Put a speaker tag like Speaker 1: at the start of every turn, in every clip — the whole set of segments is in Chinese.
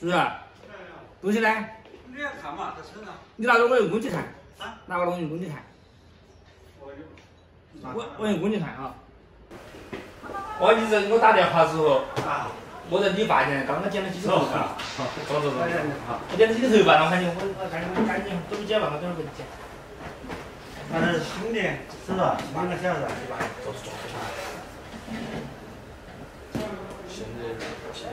Speaker 1: 是不是？东西呢？
Speaker 2: 你要看嘛，在车上。
Speaker 1: 你拿着我用工具看。
Speaker 2: 啊？
Speaker 1: 拿个东西用工具看。我我用工具看啊。哦，你这我打电话时候，我在理发店刚刚剪了几个头发。走走走。我剪了几个头发，我看你，我我赶紧赶紧，都不剪完，我等会儿给你剪。
Speaker 2: 那是新的，是吧？两个小时。
Speaker 1: 坐坐坐。现在现在，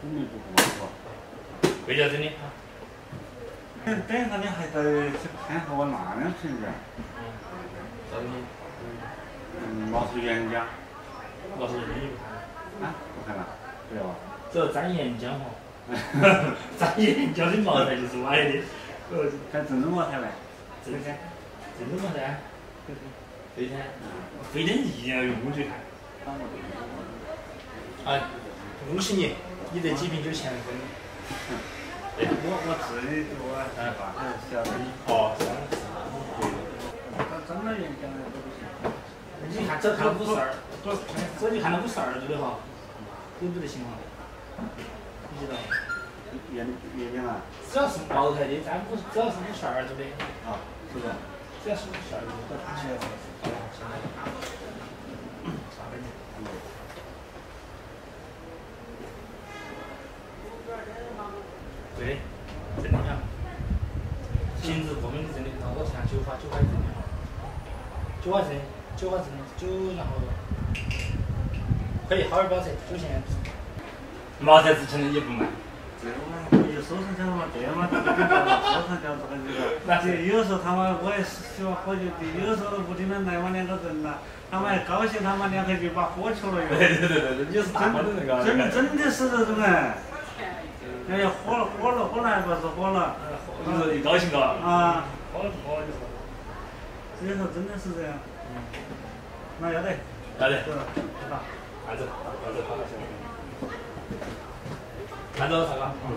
Speaker 1: 不能没问题，放旁边了。贵价真的啊。
Speaker 2: 等等一下，你还在去看下我那两瓶子。
Speaker 1: 嗯。真的。
Speaker 2: 嗯，毛是原浆。
Speaker 1: 毛是原浆。
Speaker 2: 啊？不看了，不要啊。
Speaker 1: 只要沾岩浆哈。沾岩浆的茅台就是歪的。
Speaker 2: 看正宗茅台来。
Speaker 1: 正宗。正宗茅台。对噻。飞天一定要用工具看。哎，恭喜你，你这几瓶酒钱分。
Speaker 2: 我我自己做啊，哎，还是晓得。
Speaker 1: 哦。
Speaker 2: 他真的原浆的都不行。
Speaker 1: 你看这看五十二，这就看到五十二度的哈，有不得行哈？你知道？
Speaker 2: 原原浆啊？
Speaker 1: 只要是茅台的，咱五只要是五十二度的。
Speaker 2: 啊，是不是？
Speaker 1: 只要是五十二度的，拿起来。对，真的好。平时过敏的真的，那我看酒花，酒花真的好。九花真，酒花真的酒然后可以好好保存，酒钱。茅台之前的也不卖。
Speaker 2: 这个嘛，回去收藏家嘛，这嘛，这个收藏家这个这个。那是有时候他们我也是喜欢喝酒的，有时候屋里面来嘛两个人呐，他们还高兴，他们两个就把喝球了哟。
Speaker 1: 对对对对，你是大喝的那个。
Speaker 2: 真真的是这种哎。哎呀，火了火了火了，不是火了，
Speaker 1: 就是一高兴嘎。
Speaker 2: 啊。
Speaker 1: 火了火了就是，
Speaker 2: 所以说真的是这样。嗯。那要得。
Speaker 1: 要得。
Speaker 2: 好。
Speaker 1: 按着，按着，好了，行。看着啥个？嗯。